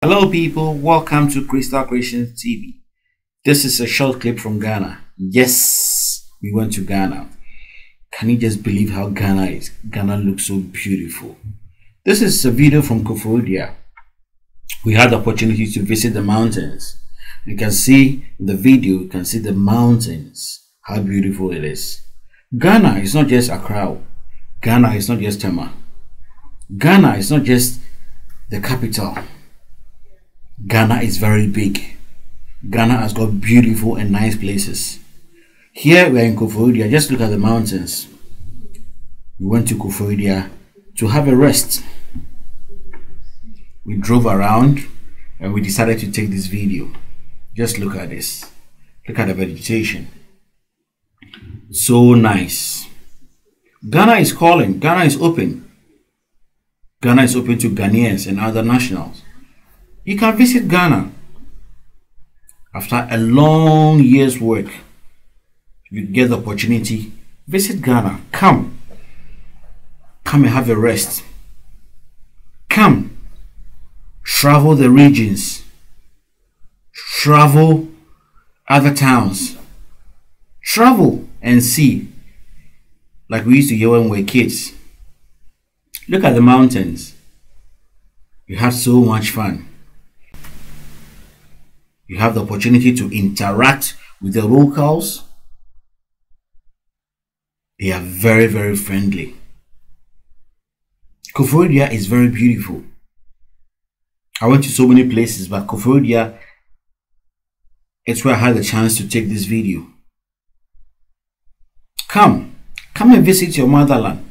Hello, people. Welcome to Krystal Creations TV. This is a short clip from Ghana. Yes, we went to Ghana. Can you just believe how Ghana is? Ghana looks so beautiful. This is a video from Koforidua. We had the opportunity to visit the mountains. You can see in the video, you can see the mountains, how beautiful it is. Ghana is not just Accra. Ghana is not just Tema. Ghana is not just the capital. Ghana is very big. Ghana has got beautiful and nice places. Here we are in Koforidua. Just look at the mountains. We went to Koforidua to have a rest. We drove around and we decided to take this video. Just look at this. Look at the vegetation. So nice. Ghana is calling. Ghana is open. Ghana is open to Ghanaians and other nationals. You can visit Ghana after a long year's work. You get the opportunity, visit Ghana. Come. Come and have a rest. Come. Travel the regions. Travel other towns. Travel and see. Like we used to hear when we were kids. Look at the mountains. You have so much fun you have the opportunity to interact with the locals. They are very, very friendly. Koforidua is very beautiful. I went to so many places, but Koforidua, it's where I had the chance to take this video. Come, come and visit your motherland.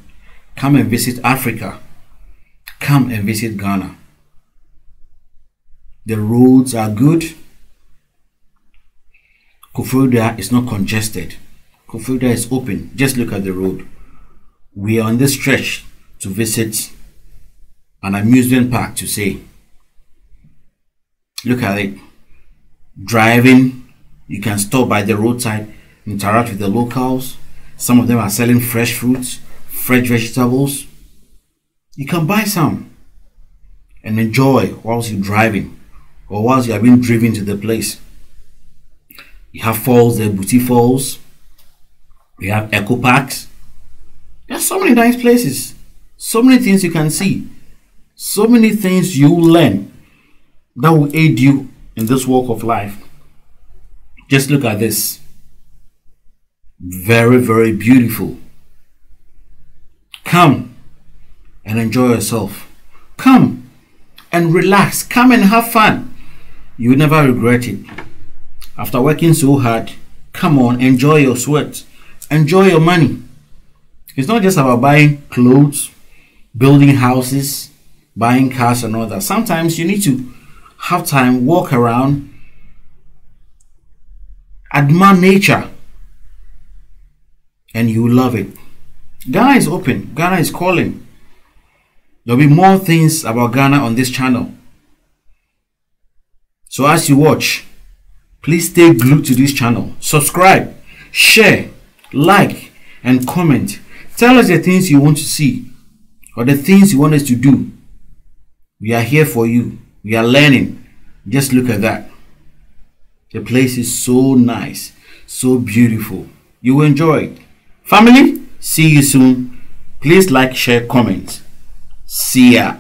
Come and visit Africa. Come and visit Ghana. The roads are good Koforidua is not congested. Koforidua is open. Just look at the road. We are on this stretch to visit an amusement park to say. Look at it. Driving, you can stop by the roadside, interact with the locals. Some of them are selling fresh fruits, fresh vegetables. You can buy some and enjoy whilst you're driving or whilst you are being driven to the place. You have falls there, Boti Falls. We have Echo Parks. There's so many nice places. So many things you can see. So many things you learn that will aid you in this walk of life. Just look at this. Very, very beautiful. Come and enjoy yourself. Come and relax. Come and have fun. You will never regret it. After working so hard, come on, enjoy your sweat, enjoy your money. It's not just about buying clothes, building houses, buying cars, and all that. Sometimes you need to have time, walk around, admire nature, and you love it. Ghana is open, Ghana is calling. There'll be more things about Ghana on this channel. So as you watch, Please stay glued to this channel. Subscribe, share, like, and comment. Tell us the things you want to see or the things you want us to do. We are here for you. We are learning. Just look at that. The place is so nice, so beautiful. You will enjoy it. Family, see you soon. Please like, share, comment. See ya.